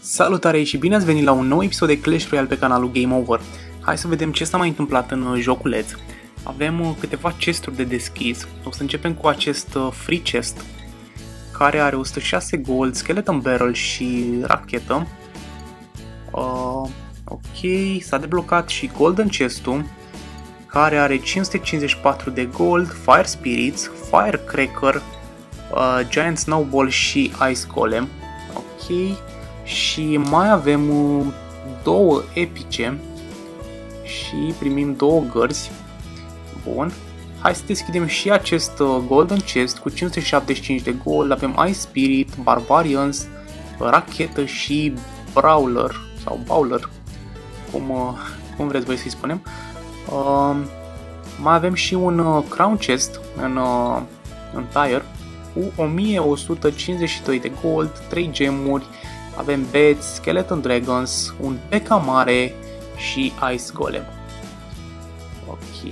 Salutare și bine ați venit la un nou episod de Clash Royale pe canalul Game Over. Hai să vedem ce s-a mai întâmplat în uh, joculeț. Avem uh, câteva chesturi de deschis. O să începem cu acest uh, free chest care are 106 gold, skeleton barrel și rachetă. Uh, ok, s-a deblocat și golden chest-ul care are 554 de gold, fire spirits, firecracker, uh, giant snowball și ice golem. Ok, și mai avem uh, două epice și primim două gărzi. Bun. Hai să deschidem și acest uh, Golden Chest cu 575 de gold. Avem Ice Spirit, Barbarians, Rachetă și Brawler sau Bowler, cum, uh, cum vreți voi să-i spunem. Uh, mai avem și un uh, Crown Chest în, uh, în Tire cu 1152 de gold, 3 gemuri, avem Bats, Skeleton Dragons, un P.K. mare și Ice Golem. Ok.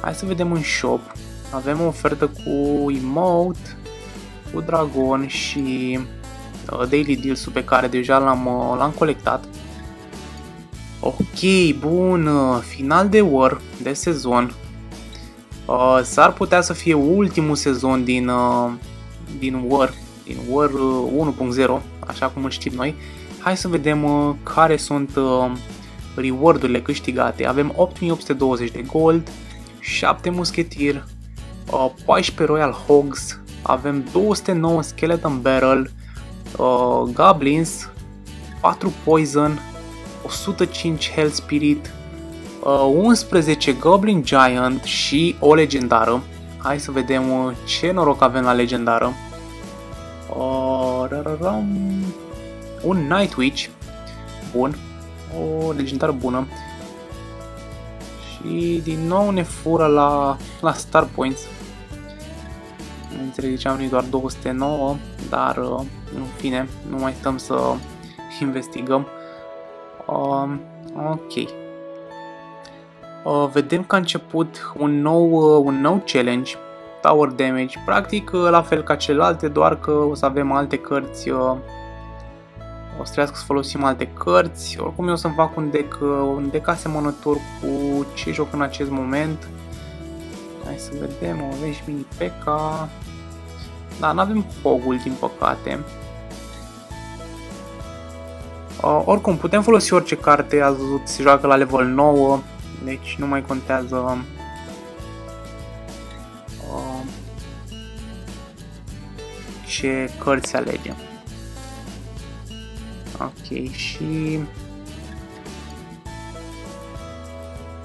Hai să vedem în shop. Avem o ofertă cu emote, cu dragon și uh, daily deals pe care deja l-am, uh, l-am colectat. Ok, bun, uh, final de war de sezon. Uh, s-ar putea să fie ultimul sezon din, uh, din war din War 1.0, uh, așa cum îl știm noi. Hai să vedem uh, care sunt uh, reward-urile câștigate. Avem 8820 de gold, 7 musketier, 14 Royal Hogs, avem 209 Skeleton Barrel, Goblins, 4 Poison, 105 Hell Spirit, 11 Goblin Giant și o legendară. Hai să vedem ce noroc avem la legendară. Uh, un Night Witch. Bun. O legendară bună. Și din nou ne fură la, la Star Points. Nu înțeleg de ce am primit doar 209, dar uh, în fine, nu mai stăm să investigăm. Uh, ok. Uh, vedem că a început un nou, uh, un nou challenge tower damage, practic la fel ca celelalte, doar că o să avem alte cărți, uh, o să trebuiască să folosim alte cărți, oricum eu o să-mi fac un deck, uh, un deck asemănător cu ce joc în acest moment. Hai să vedem, o avem și mini P.K. Da, nu avem Hogul din păcate. Uh, oricum, putem folosi orice carte, ați văzut, se joacă la level 9, deci nu mai contează ce cărți alegem. Ok, și...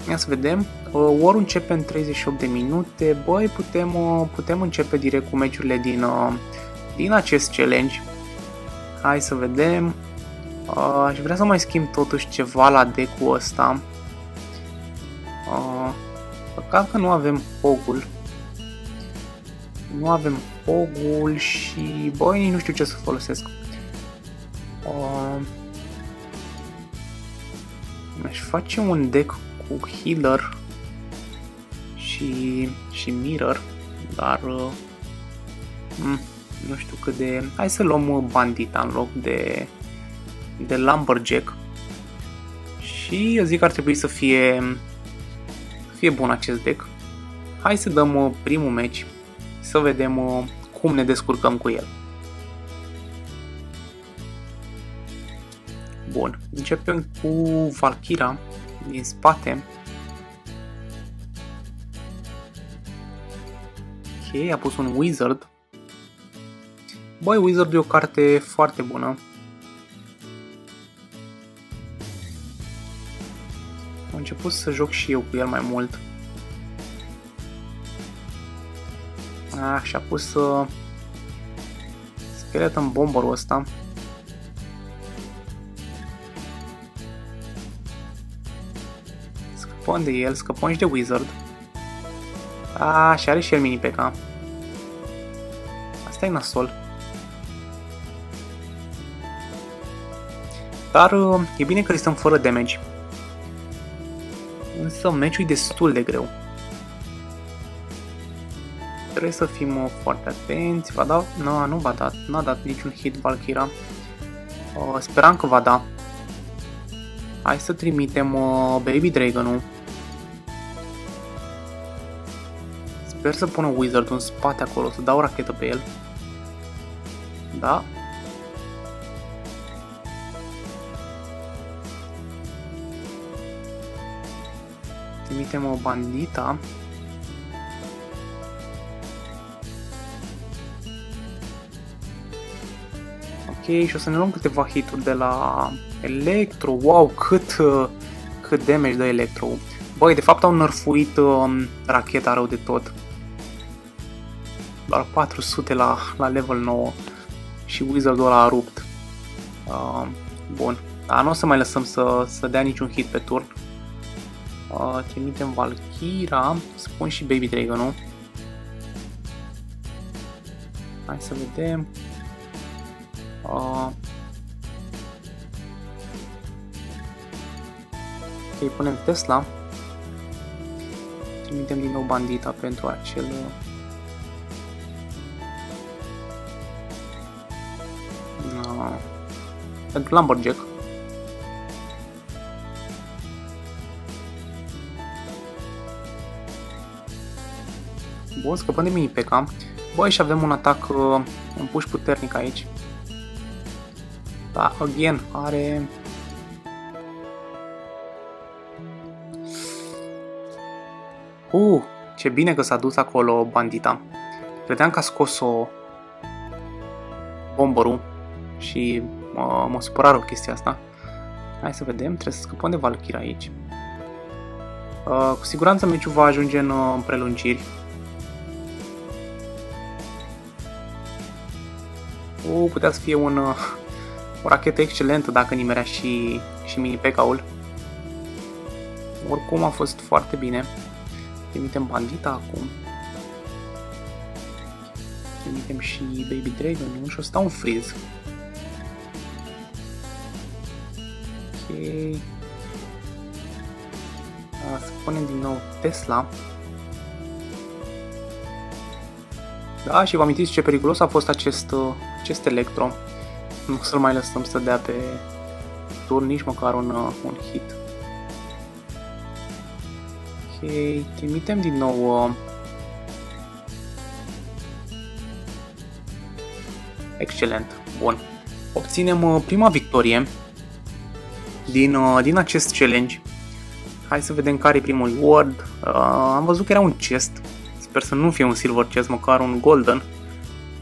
Ia să vedem. Uh, War începe în 38 de minute. Băi, putem, uh, putem începe direct cu meciurile din, uh, din acest challenge. Hai să vedem. Uh, aș vrea să mai schimb totuși ceva la deck-ul ăsta. Uh, păcat că nu avem fogul. Nu avem fogul și... Băi, nu știu ce să folosesc. Uh, aș face un deck cu healer și, și mirror, dar uh, nu știu cât de... Hai să luăm bandita în loc de, de lumberjack și eu zic că ar trebui să fie, fie bun acest deck. Hai să dăm uh, primul match să vedem uh, cum ne descurcăm cu el. Bun, începem cu Valkyra din spate. Ok, a pus un Wizard. Băi, Wizard e o carte foarte bună. Am început să joc și eu cu el mai mult. Ah, și-a pus uh, în bomberul ăsta. Scăpăm de el, scăpăm și de Wizard. Ah, și are și el mini PK. Asta e nasol. Dar uh, e bine că stăm fără damage. Însă meciul e destul de greu trebuie să fim uh, foarte atenți. Va da... Nu, nu va da. N-a dat niciun hit Valkyra. Uh, speram că va da. Hai să trimitem uh, Baby Dragon-ul. Sper să pună Wizard în spate acolo, să dau o rachetă pe el. Da. Trimitem o bandita. Ok, și o să ne luăm câteva hituri de la Electro. Wow, cât, cât damage dă Electro. Băi, de fapt au nerfuit um, racheta rău de tot. Doar 400 la, la level 9 și Wizardul ăla a rupt. Uh, bun. Dar nu o să mai lăsăm să, să dea niciun hit pe turn. Uh, trimitem Valkyra, spun și Baby Dragon, nu? Hai să vedem. Uh, ok, punem Tesla. Trimitem din nou bandita pentru acel uh, pentru Lumberjack. Bun, scăpăm de mini P.K. Băi, și avem un atac, uh, un push puternic aici. Da, again, are... Uh, ce bine că s-a dus acolo bandita. Credeam că a scos-o bombărul și mă, mă supăra rău chestia asta. Hai să vedem, trebuie să scăpăm de Valkyrie aici. Uh, cu siguranță meciul va ajunge în, uh, în prelungiri. Uh, putea să fie un, uh, o rachetă excelentă dacă nimerea și, și mini ul Oricum a fost foarte bine. Trimitem bandita acum. Trimitem și Baby Dragon și o să dau un freeze. Ok. A, să punem din nou Tesla. Da, și vă amintiți ce periculos a fost acest, acest Electro. Nu să-l mai lăsăm să dea pe turn nici măcar un, un hit. Ok, trimitem din nou uh, Excelent, bun. Obținem uh, prima victorie din, uh, din acest challenge. Hai să vedem care e primul word. Uh, am văzut că era un chest. Sper să nu fie un silver chest, măcar un golden.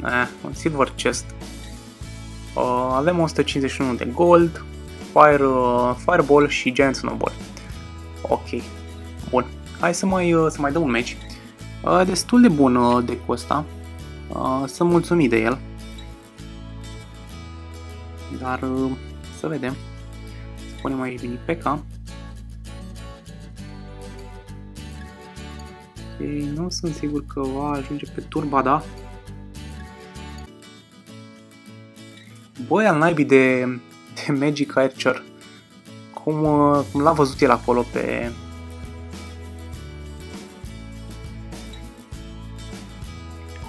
Eh, un silver chest. Uh, avem 151 de gold, fire, uh, fireball și giant snowball. Ok, bun. Hai să mai, uh, să mai dăm un match. Uh, destul de bun uh, decul ăsta. Uh, sunt mulțumit de el. Dar uh, să vedem. Să punem aici mini P.K. Ok, nu sunt sigur că va ajunge pe turba, da? Băi, al naibii de, de Magic Archer. Cum, uh, cum l-a văzut el acolo pe...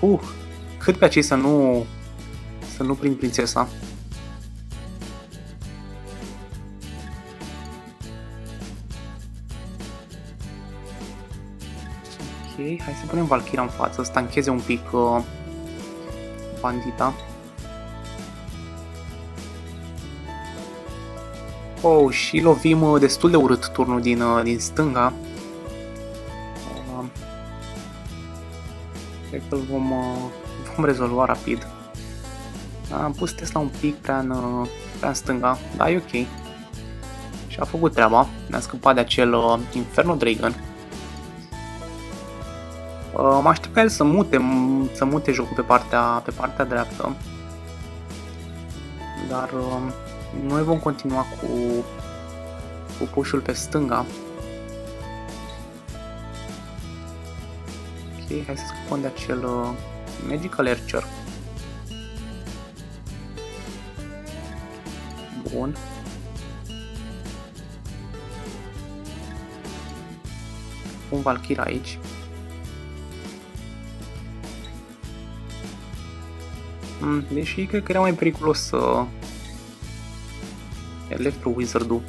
Uh, cât pe acei să nu... Să nu prind prințesa. Ok, hai să punem Valkyra în față, să tancheze un pic uh, bandita. Oh, și lovim uh, destul de urât turnul din, uh, din stânga. Uh, cred că îl vom, vom rezolva rapid. Am pus Tesla un pic prea în, prea în stânga, dar e ok. Și a făcut treaba, ne-a scăpat de acel Inferno Dragon. Mă aștept ca el să mute, să mute jocul pe partea, pe partea dreaptă. Dar noi vom continua cu, cu pușul pe stânga. Ok, hai să scăpăm de acel uh, Magical Archer. Bun. Un Valkyra aici. Mm, deși cred că era mai periculos să Electro Wizard-ul.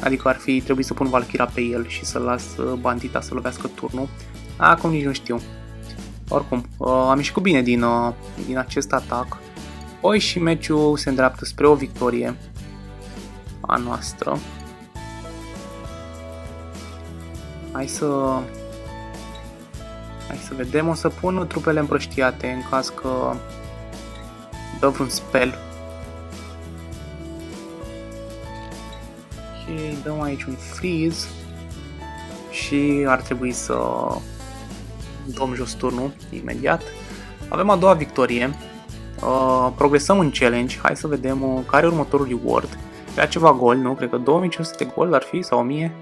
Adică ar fi trebuit să pun Valkyra pe el și să las uh, bandita să lovească turnul. Acum nici nu știu. Oricum, uh, am ieșit cu bine din, uh, din acest atac. Oi și meciul se îndreaptă spre o victorie a noastră. Hai să... Hai să vedem, o să pun trupele împrăștiate în caz că dă vreun spell. Dăm aici un freeze și ar trebui să dăm jos turnul imediat. Avem a doua victorie. Uh, progresăm în challenge. Hai să vedem uh, care e următorul reward. Ia ceva gol, nu? Cred că 2500 gol ar fi sau 1000.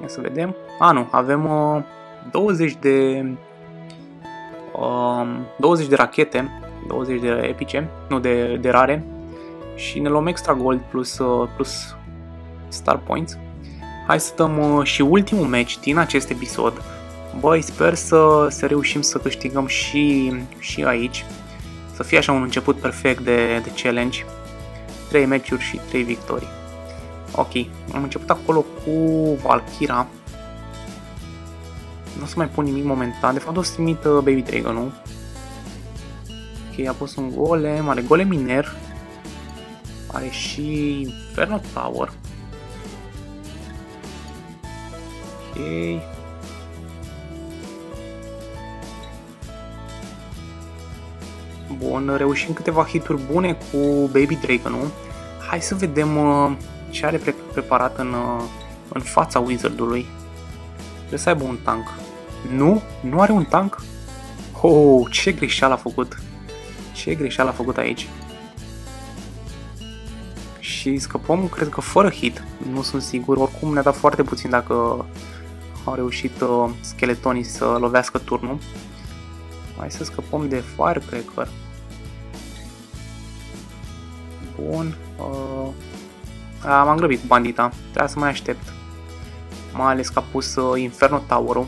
Ia să vedem. A, nu, avem uh, 20 de uh, 20 de rachete, 20 de epice, nu de, de rare și ne luăm extra gold plus, uh, plus star points. Hai să dăm uh, și ultimul match din acest episod. Băi, sper să, să reușim să câștigăm și, și aici. Să fie așa un început perfect de, de challenge. 3 meciuri și 3 victorii. Ok, am început acolo cu Valkyra. Nu o să mai pun nimic momentan, de fapt o să trimit uh, Baby Dragon, nu? Ok, a pus un golem, are golem miner. Are și Inferno Tower. Bun, reușim câteva hituri bune cu Baby Dragon-ul. Hai să vedem uh, ce are pre preparat în, uh, în fața Wizardului. Trebuie să aibă un tank. Nu? Nu are un tank? Oh, ce greșeală a făcut. Ce greșeală a făcut aici. Și scăpăm, cred că fără hit. Nu sunt sigur, oricum ne-a dat foarte puțin dacă au reușit uh, skeletonii să lovească turnul. Hai să scăpăm de Firecracker. Bun. Uh, m-am grăbit cu bandita. Trebuie să mai aștept. Mai ales că a pus uh, Inferno Tower-ul.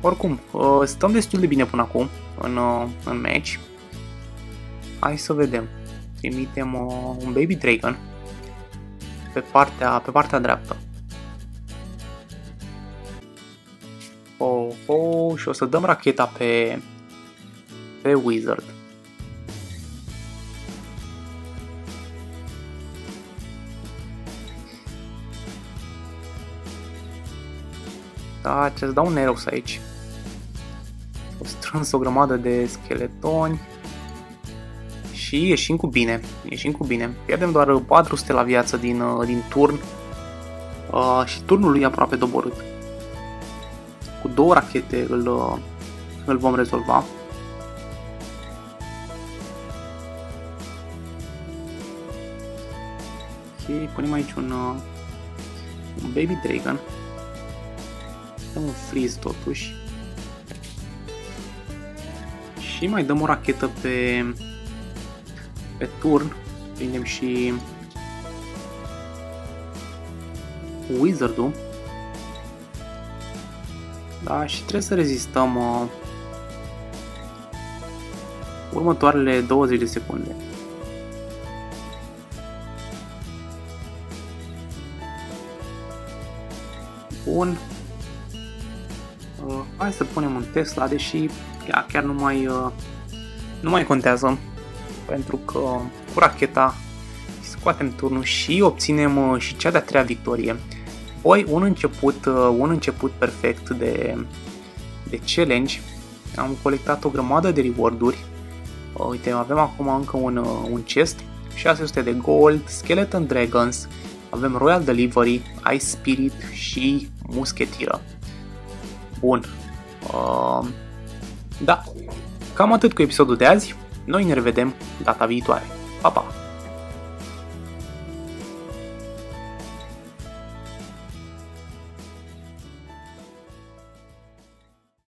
Oricum, uh, stăm destul de bine până acum în, uh, în match. Hai să vedem. Trimitem uh, un Baby Dragon pe partea, pe partea dreaptă. Oh, oh, și o să dăm racheta pe, pe Wizard. Da, ce-ți dau un Nerox aici. O strâns o grămadă de scheletoni. Și ieșim cu bine. Ieșim cu bine. Pierdem doar 400 la viață din, uh, din turn. Uh, și turnul lui e aproape doborât. Cu două rachete îl, uh, îl vom rezolva. Ok, punem aici un, uh, un Baby Dragon. Dăm un freeze totuși. Și mai dăm o rachetă pe, pe turn. Prindem și Wizard-ul. Da, și trebuie să rezistăm uh, următoarele 20 de secunde. Bun. Uh, hai să punem un Tesla, deși chiar, chiar nu mai, uh, nu mai contează. Pentru că cu racheta scoatem turnul și obținem uh, și cea de-a treia victorie. Poi un început, uh, un început perfect de, de challenge. Am colectat o grămadă de reward-uri. Uh, uite, avem acum încă un, uh, un chest, 600 de gold, Skeleton Dragons, avem Royal Delivery, Ice Spirit și Musketiră. Bun. Uh, da, cam atât cu episodul de azi. Noi ne revedem data viitoare. Pa, pa!